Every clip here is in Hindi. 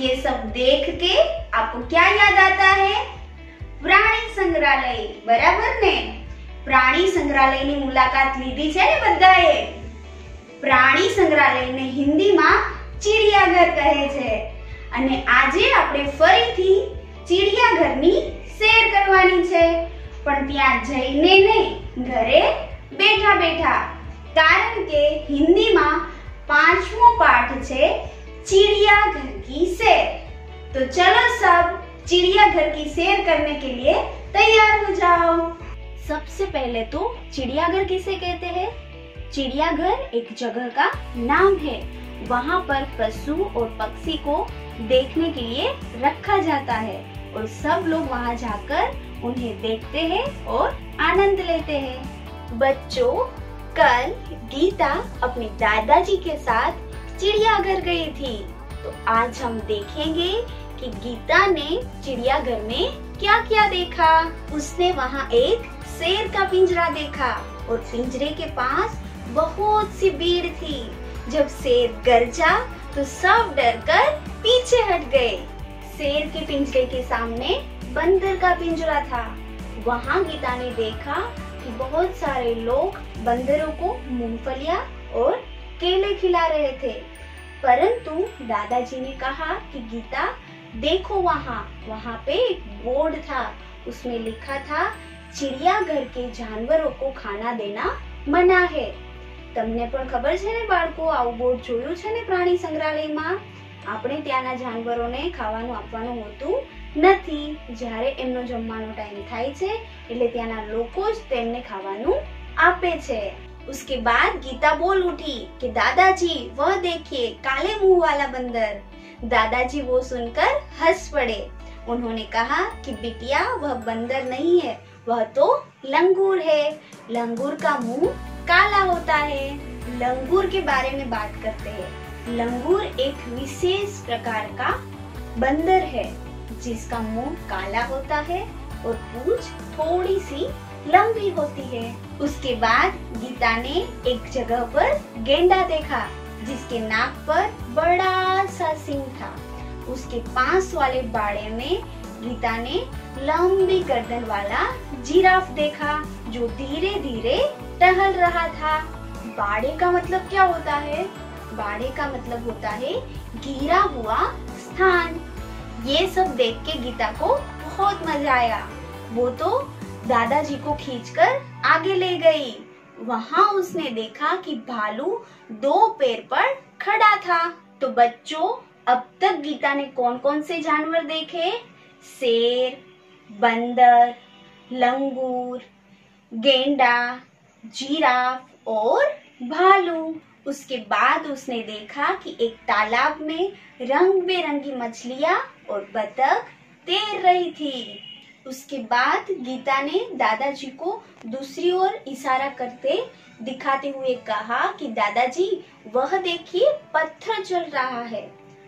देख के आपको क्या याद आता है પ્રાણી સંગ્રહાલય બરાબર ને પ્રાણી સંગ્રહાલયની મુલાકાત લીધી છે ને બધાએ પ્રાણી સંગ્રહાલયને હિન્દીમાં ચિડિયાઘર કહે છે અને આજે આપણે ફરીથી ચિડિયાઘરની શેર કરવાની છે પણ ત્યાં જઈને નહીં ઘરે બેઠા બેઠા કારણ કે હિન્દીમાં પાંચમો પાઠ છે चिड़ियाघर की सैर। तो चलो सब चिड़ियाघर की सैर करने के लिए तैयार हो जाओ। सबसे पहले तो चिड़ियाघर किसे कहते हैं? चिड़ियाघर एक जगह का नाम है। वहाँ पर पशु और पक्षी को देखने के लिए रखा जाता है और सब लोग वहाँ जाकर उन्हें देखते हैं और आनंद लेते हैं। बच्चों, कल गीता अपने दादाजी के साथ चिड़ियाघर गई थी। तो आज हम देखेंगे कि गीता ने चिड़ियाघर में क्या क्या देखा। उसने वहाँ एक शेर का पिंजरा देखा और पिंजरे के पास बहुत सी भीड़ थी। जब शेर गरजा तो सब डर कर पीछे हट गए। शेर के पिंजरे के सामने बंदर का पिंजरा था। वहाँ गीता ने देखा कि बहुत सारे लोग बंदरों को मूंगफलियाँ और केले खिला रहे थे परंतु दादाजी ने कहा कि गीता देखो वहाँ वहाँ पे एक बोर्ड था उसमें लिखा था चिड़ियाघर के जानवरों को खाना देना मना है તમને પણ ખબર છે ને બાળકો આવું બોર્ડ જોયું છે ને પ્રાણી સંગ્રહાલયમાં આપણે ત્યાંના જાનવરોને ખાવાનું આપવાનું હોતું નથી જ્યારે એમનો જમવાનો ટાઈમ થાય છે એટલે ત્યાંના લોકો જ તેમને ખાવાનું આપે છે उसके बाद गीता बोल उठी कि दादाजी, वह देखिए काले मुँह वाला बंदर। दादाजी वो सुनकर हंस पड़े। उन्होंने कहा कि बिटिया, वह बंदर नहीं है, वह तो लंगूर है। लंगूर का मुँह काला होता है। लंगूर के बारे में बात करते हैं। लंगूर एक विशेष प्रकार का बंदर है, जिसका मुँह काला होता है और पूंछ थोड़ी सी लंबी होती है। उसके बाद गीता ने एक जगह पर गेंडा देखा, जिसके नाक पर बड़ा सा सिंह था। उसके पास वाले बाड़े में गीता ने लंबी गर्दन वाला जिराफ देखा, जो धीरे धीरे टहल रहा था। बाड़े का मतलब क्या होता है? बाड़े का मतलब होता है गिरा हुआ स्थान। ये सब देख के गीता को बहुत मज़ा आया। वो तो दादाजी को खींचकर आगे ले गई। वहाँ उसने देखा कि भालू दो पैर पर खड़ा था। तो बच्चों, अब तक गीता ने कौन कौन से जानवर देखे? शेर, बंदर, लंगूर, गेंडा, जिराफ और भालू। उसके बाद उसने देखा कि एक तालाब में रंग बिरंगी मछलियाँ और बतख तैर रही थी। उसके बाद गीता ने दादाजी को दूसरी ओर इशारा करते दिखाते हुए कहा कि दादाजी, वह देखिए, पत्थर चल रहा है।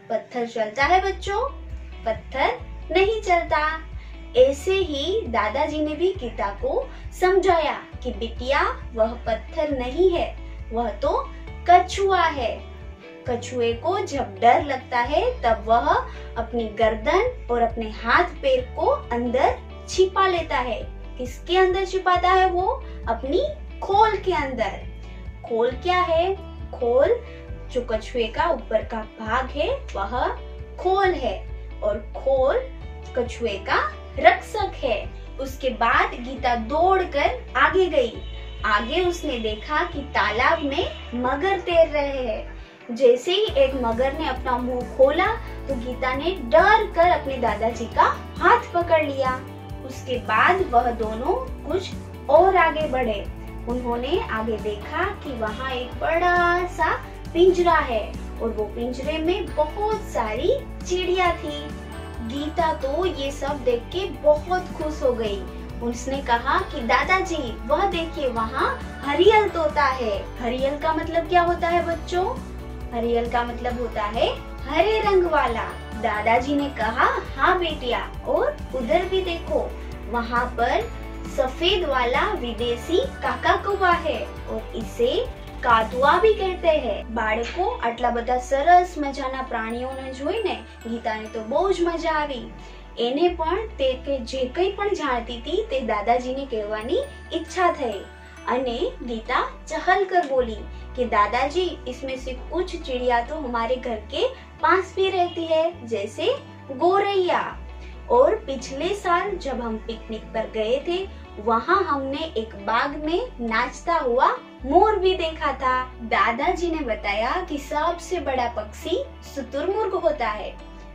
पत्थर चलता है बच्चों, पत्थर नहीं चलता। ऐसे ही दादाजी ने भी गीता को समझाया कि बिटिया, वह पत्थर नहीं है, वह तो कछुआ है। कछुए को जब डर लगता है, तब वह अपनी गर्दन और अपने हाथ पैर को अंदर छिपा लेता है। किसके अंदर छिपाता है वो? अपनी खोल के अंदर। खोल क्या है? खोल जो कछुए का ऊपर का भाग है, वह खोल है और खोल कछुए का रक्षक है। उसके बाद गीता दौड़कर आगे गई। आगे उसने देखा कि तालाब में मगर तैर रहे हैं। जैसे ही एक मगर ने अपना मुँह खोला तो गीता ने डर कर अपने दादाजी का हाथ पकड़ लिया। उसके बाद वह दोनों कुछ और आगे बढ़े। उन्होंने आगे देखा कि वहाँ एक बड़ा सा पिंजरा है और वो पिंजरे में बहुत सारी चिड़िया थी। गीता तो ये सब देख के बहुत खुश हो गई। उसने कहा कि दादाजी, वह देखिए वहाँ हरियल तोता है। हरियल का मतलब क्या होता है बच्चों? हरियल का मतलब होता है हरे रंग वाला दादाजी ने कहा हाँ बेटिया और उधर भी देखो वहाँ पर सफेद वाला विदेशी काका कौवा है और इसे કાતુઆ બી કહેતે હે બાળકો આટલા બધા સરસ મજાના પ્રાણીઓને જોઈને ગીતાને તો બહુ જ મજા આવી એને પણ તે કે જે કંઈ પણ જાણતી હતી તે દાદાજીને કહેવાની ઈચ્છા થઈ અને ગીતા ચહલ કર બોલી कि दादाजी इसमें से कुछ चिड़िया तो हमारे घर के पास भी रहती है जैसे गोरैया और पिछले साल जब हम पिकनिक पर गए थे वहाँ हमने एक बाग में नाचता हुआ मोर भी देखा था दादाजी ने बताया कि सबसे बड़ा पक्षी शुतुरमुर्ग होता है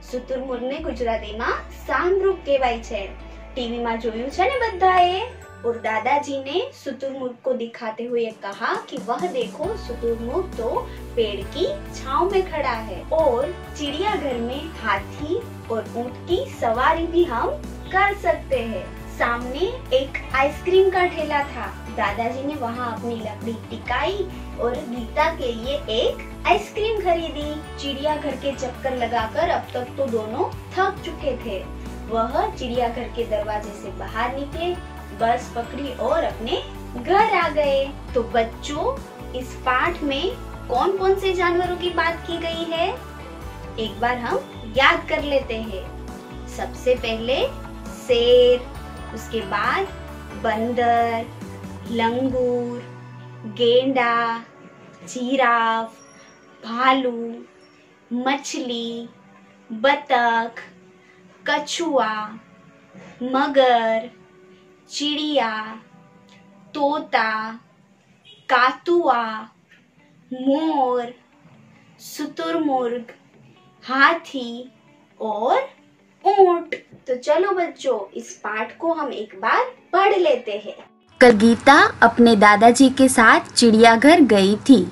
શુતુરમુર્ગને ગુજરાતીમાં સાંદ્રુપ કહેવાય છે ટીવીમાં જોયું છે ને બધાએ और दादाजी ने शुतुरमुर्ग को दिखाते हुए कहा कि, वह देखो शुतुरमुर्ग तो पेड़ की छाव में खड़ा है और चिड़ियाघर में हाथी और ऊँट की सवारी भी हम कर सकते हैं। सामने एक आइसक्रीम का ठेला था। दादाजी ने वहाँ अपनी लकड़ी टिकाई और गीता के लिए एक आइसक्रीम खरीदी। चिड़ियाघर के चक्कर लगाकर अब तक तो दोनों थक चुके थे। वह चिड़ियाघर के दरवाजे से बाहर निकले बस पकड़ी और अपने घर आ गए। तो बच्चों, इस पाठ में कौन कौन से जानवरों की बात की गई है? एक बार हम याद कर लेते हैं। सबसे पहले शेर, उसके बाद बंदर, लंगूर, गेंडा, जिराफ, भालू, मछली, बतख, कछुआ, मगर चिड़िया, तोता, कातुआ, मोर शुतुरमुर्ग हाथी और ऊँट। तो चलो बच्चों, इस पाठ को हम एक बार पढ़ लेते हैं। कल गीता अपने दादाजी के साथ चिड़ियाघर गई थी।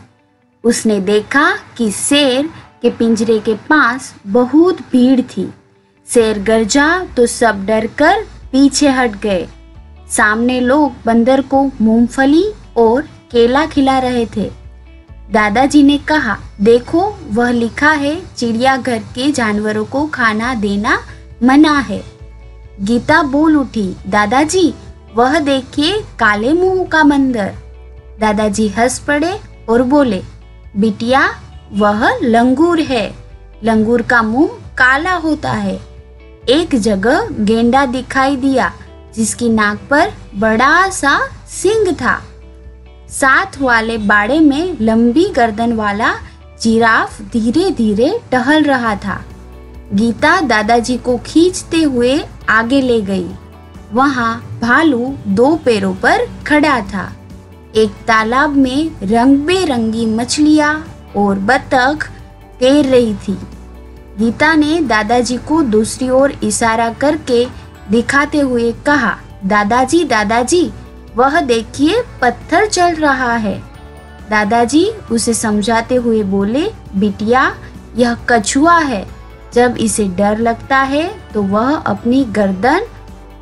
उसने देखा कि शेर के पिंजरे के पास बहुत भीड़ थी। शेर गरजा तो सब डरकर पीछे हट गए। सामने लोग बंदर को मूंगफली और केला खिला रहे थे। दादाजी ने कहा, देखो, वह लिखा है, चिड़ियाघर के जानवरों को खाना देना मना है। गीता बोल उठी, दादाजी, वह देखिए काले मुँह का बंदर। दादाजी हंस पड़े और बोले, बिटिया, वह लंगूर है। लंगूर का मुँह काला होता है। एक जगह गेंडा दिखाई दिया। जिसकी नाक पर बड़ा सा सिंग था। साथ वाले बाड़े में लंबी गर्दन वाला जिराफ धीरे धीरे टहल रहा था। गीता दादाजी को खींचते हुए आगे ले गई। वहाँ भालू दो पैरों पर खड़ा था। एक तालाब में रंग बेरंगी मछलियाँ और बतख तैर रही थी। गीता ने दादाजी को दूसरी ओर इशारा करके दिखाते हुए कहा, दादाजी दादाजी, वह देखिए पत्थर चल रहा है। दादाजी उसे समझाते हुए बोले, बिटिया, यह कछुआ है। जब इसे डर लगता है तो वह अपनी गर्दन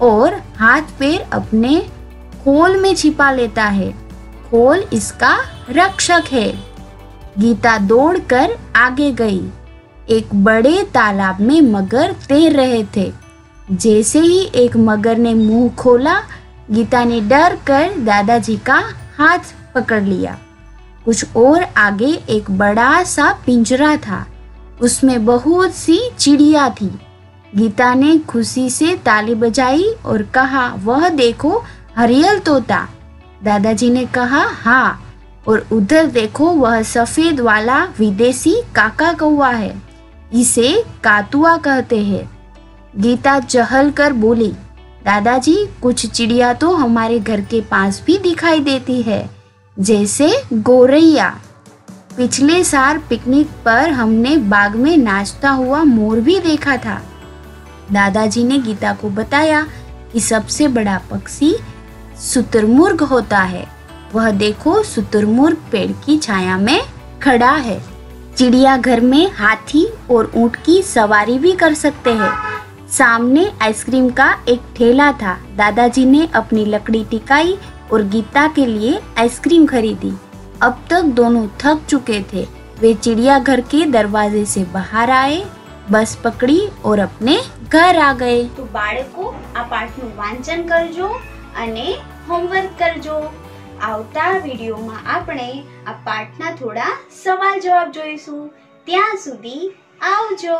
और हाथ पैर अपने खोल में छिपा लेता है। खोल इसका रक्षक है। गीता दौड़कर आगे गई। एक बड़े तालाब में मगर तैर रहे थे। जैसे ही एक मगर ने मुँह खोला, गीता ने डर कर दादाजी का हाथ पकड़ लिया। कुछ और आगे एक बड़ा सा पिंजरा था। उसमें बहुत सी चिड़िया थी। गीता ने खुशी से ताली बजाई और कहा, वह देखो, हरियल तोता। दादाजी ने कहा हाँ। और उधर देखो, वह सफ़ेद वाला विदेशी काका कौआ है। इसे कातुआ कहते हैं। गीता चहल कर बोली, दादाजी, कुछ चिड़िया तो हमारे घर के पास भी दिखाई देती है, जैसे गोरैया। पिछले साल पिकनिक पर हमने बाग में नाचता हुआ मोर भी देखा था। दादाजी ने गीता को बताया कि सबसे बड़ा पक्षी सुतुरमुर्ग होता है। वह देखो, सुतुरमुर्ग पेड़ की छाया में खड़ा है। चिड़ियाघर में हाथी और ऊँट की सवारी भी कर सकते हैं। सामने आइसक्रीम का एक ठेला था दादाजी ने अपनी लकड़ी टिकाई और गीता के लिए आइसक्रीम खरीदी अब तक दोनों थक चुके थे वे चिड़ियाघर के दरवाजे से बाहर आए बस पकड़ी और अपने घर आ गए તો બાળકો આ પાઠનું વાંચન કરજો અને હોમવર્ક કરજો આવતા વિડીયોમાં આપણે આ પાઠના થોડા સવાલ જવાબ જોઈશું ત્યાં સુધી આવજો